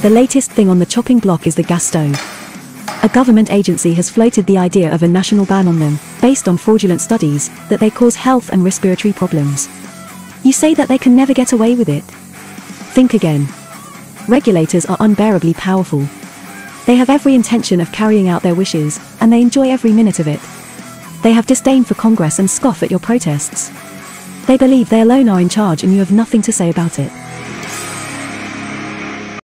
The latest thing on the chopping block is the gas stove. A government agency has floated the idea of a national ban on them, based on fraudulent studies, that they cause health and respiratory problems. You say that they can never get away with it? Think again. Regulators are unbearably powerful. They have every intention of carrying out their wishes, and they enjoy every minute of it. They have disdain for Congress and scoff at your protests. They believe they alone are in charge and you have nothing to say about it.